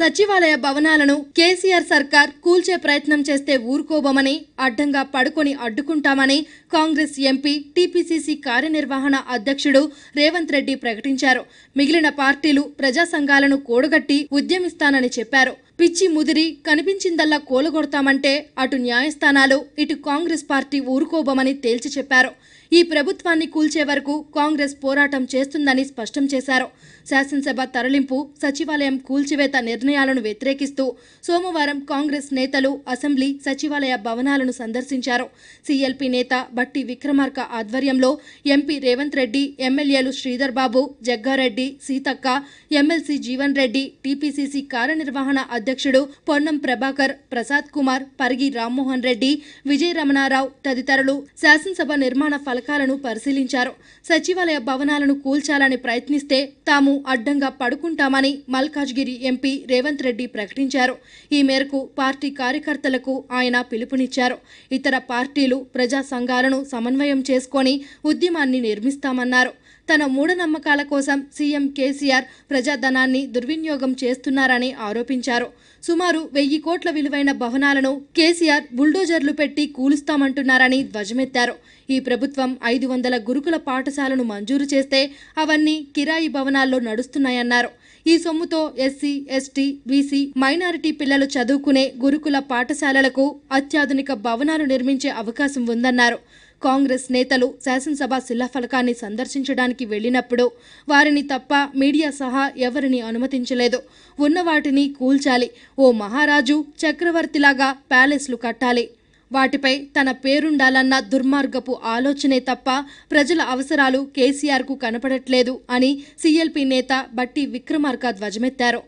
సచివాలయ భవనాలను కేసీఆర్ సర్కార్ కూల్చే ప్రయత్నం చేస్తే ఊరుకోబోమని అడ్డంగా పడుకొని అడ్డుకుంటామని కాంగ్రెస్ ఎంపీ టీపీసీసీ కార్యనిర్వహణ అధ్యక్షుడు రేవంత్ రెడ్డి ప్రకటించారు. మిగిలిన పార్టీలు ప్రజా సంఘాలను కూడగట్టి ఉద్యమిస్తానని చెప్పారు. పిచ్చి ముదిరి కనిపించిందల్లా కూలగొడతామంటే అటు న్యాయస్థానాలు ఇటు కాంగ్రెస్ పార్టీ ఊరుకోబోమని తేల్చి చెప్పారు. ఈ ప్రభుత్వాన్ని కూల్చే వరకు కాంగ్రెస్ పోరాటం చేస్తుందని స్పష్టం చేశారు. శాసనసభ తరలింపు సచివాలయం కూల్చివేత నిర్ణయాలను వ్యతిరేకిస్తూ సోమవారం కాంగ్రెస్ నేతలు అసెంబ్లీ సచివాలయ భవనాలను సందర్శించారు. సీఎల్పీ నేత బట్టి విక్రమార్క ఆధ్వర్యంలో ఎంపీ రేవంత్ రెడ్డి ఎమ్మెల్యేలు శ్రీధర్ బాబు జగ్గారెడ్డి సీతక్క ఎమ్మెల్సీ జీవన్ రెడ్డి టీపీసీసీ కార్యనిర్వహణ అధ్యక్షుడు అధ్యక్షుడు పొన్నం ప్రభాకర్ ప్రసాద్ కుమార్ పరిగి రామ్మోహన్ రెడ్డి విజయ రమణారావు తదితరులు శాసనసభ నిర్మాణ ఫలకాలను పరిశీలించారు. సచివాలయ భవనాలను కూల్చాలని ప్రయత్నిస్తే తాము అడ్డంగా పడుకుంటామని మల్కాజ్గిరి ఎంపీ రేవంత్ రెడ్డి ప్రకటించారు. ఈ మేరకు పార్టీ కార్యకర్తలకు ఆయన పిలుపునిచ్చారు. ఇతర పార్టీలు ప్రజా సంఘాలను సమన్వయం చేసుకొని ఉద్యమాన్ని నిర్మిస్తామన్నారు. తన మూఢనమ్మకాల కోసం సీఎం కేసీఆర్ ప్రజాధనాన్ని దుర్వినియోగం చేస్తున్నారని ఆరోపించారు. సుమారు వెయ్యి కోట్ల విలువైన భవనాలను కేసీఆర్ బుల్డోజర్లు పెట్టి కూలుస్తామంటున్నారని ధ్వజమెత్తారు. ఈ ప్రభుత్వం ఐదు వందల గురుకుల పాఠశాలను మంజూరు చేస్తే అవన్నీ కిరాయి భవనాల్లో నడుస్తున్నాయన్నారు. ఈ సొమ్ముతో ఎస్సీ ఎస్టీ బీసీ మైనారిటీ పిల్లలు చదువుకునే గురుకుల పాఠశాలలకు అత్యాధునిక భవనాలు నిర్మించే అవకాశం ఉందన్నారు. కాంగ్రెస్ నేతలు శాసనసభ శిలాఫలకాన్ని సందర్శించడానికి వెళ్ళినప్పుడు వారిని తప్ప మీడియా సహా ఎవరిని అనుమతించలేదు. ఉన్న వాటిని కూల్చాలి. ఓ మహారాజు చక్రవర్తిలాగా ప్యాలెస్లు కట్టాలి. వాటిపై తన పేరుండాలన్న దుర్మార్గపు ఆలోచనే తప్ప ప్రజల అవసరాలు కేసీఆర్కు కనపడట్లేదు అని సీఎల్పీ నేత బట్టి విక్రమార్క ధ్వజమెత్తారు.